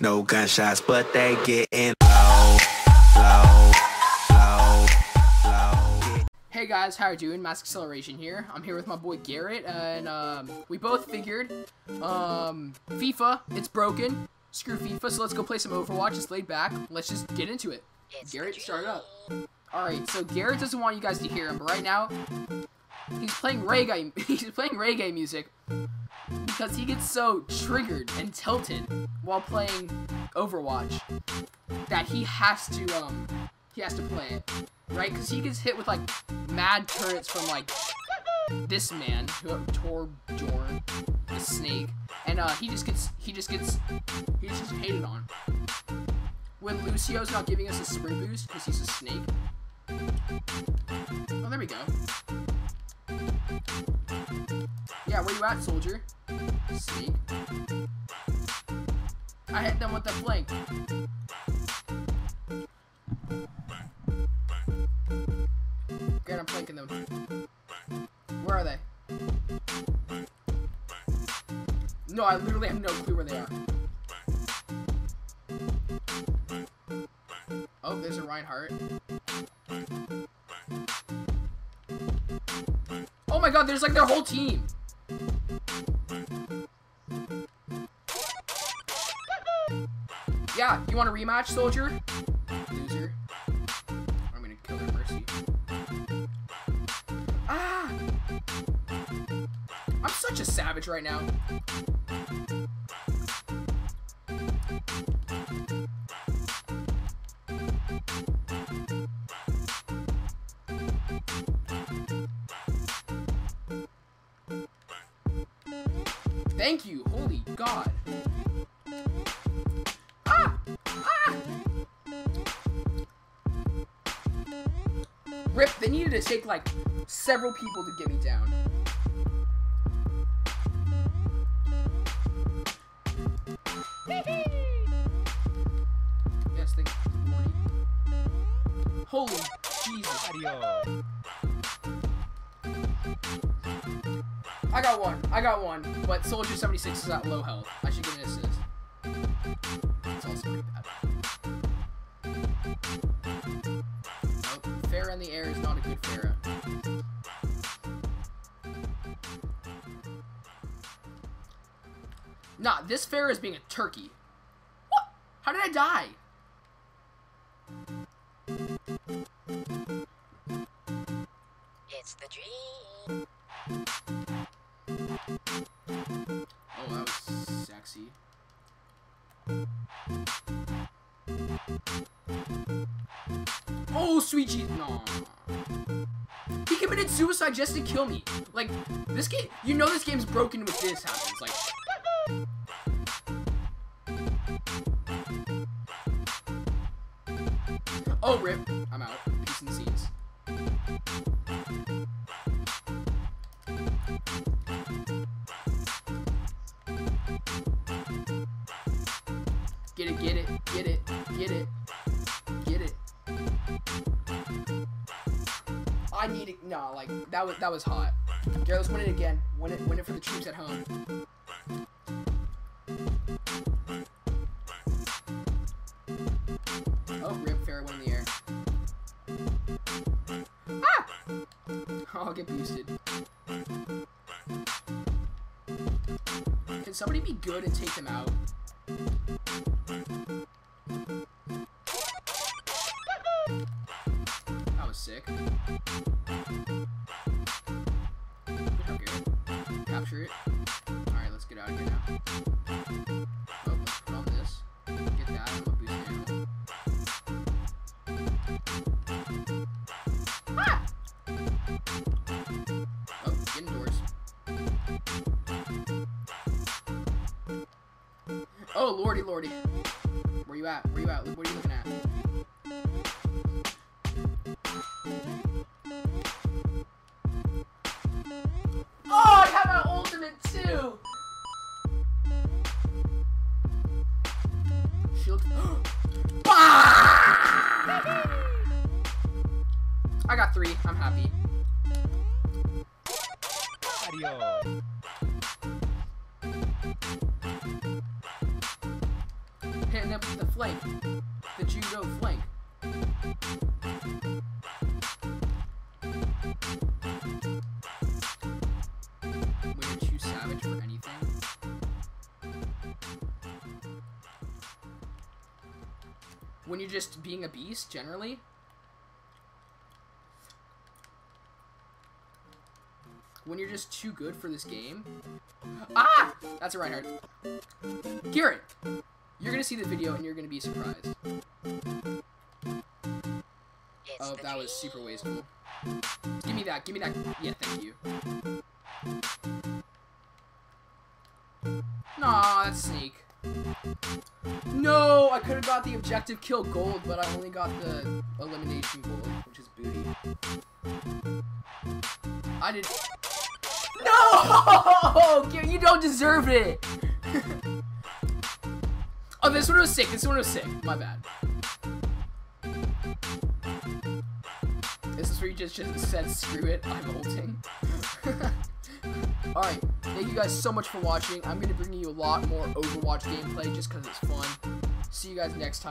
no gunshots, but they getting low, low, low, low. Hey guys, how are you doing? Mass Acceleration here. I'm here with my boy Garrett, and um, we both figured um, FIFA, it's broken. Screw FIFA, so let's go play some Overwatch. It's laid back. Let's just get into it. Garrett, start up. Alright, so Garrett doesn't want you guys to hear him, but right now, he's playing reggae. He's playing reggae music because he gets so triggered and tilted while playing Overwatch that he has to um he has to play it, right? Because he gets hit with like mad turrets from like this man, who Torbjorn, the snake, and uh, he just gets he just gets he's just hated on. When Lucio's not giving us a sprint boost because he's a snake. Oh, there we go. Yeah, where you at, soldier? Snake. I hit them with the flank. Great, I'm flanking them. Where are they? No, I literally have no clue where they are. Oh, there's a Reinhardt. Oh my god, there's like their whole team. Yeah, you want a rematch, soldier? Loser. I'm gonna kill their mercy. Ah! I'm such a savage right now. Thank you. Holy God. They needed to take like several people to get me down. yes, thank you. Holy Jesus. I got one. I got one. But Soldier 76 is at low health. I should get an assist. It's also pretty bad. Nope. Pharah in the air is Nah, this Pharah is being a turkey. What? How did I die? It's the dream. Oh, that was sexy. Oh, sweet cheese. No. He committed suicide just to kill me. Like, this game, you know this game's broken with this happens. Like, oh, rip. I'm out. Peace and seas. Get it, get it, get it, get it, get it. I need it. No, like that was that was hot. Gary, let's win it again. Win it, win it for the troops at home. I'll get boosted. Can somebody be good and take them out? Oh, lordy, lordy. Where you at? Where you at? What are you looking at? Oh, I have my ultimate too! Shield. Ah! I got three. I'm happy. The flank. The judo flank. When. When you're just being a beast, generally. When you're just too good for this game. Ah! That's a Reinhardt. Garrett, gonna see the video and you're gonna be surprised. Oh, that was super wasteful. Give me that, give me that. Yeah, thank you. Nah, that's sneak. No, I could have got the objective kill gold, but I only got the elimination gold, which is booty. I did. No! You don't deserve it! oh, this one was sick. This one was sick. My bad. This is where you just, just said, screw it, I'm ulting. Alright, thank you guys so much for watching. I'm going to bring you a lot more Overwatch gameplay just because it's fun. See you guys next time.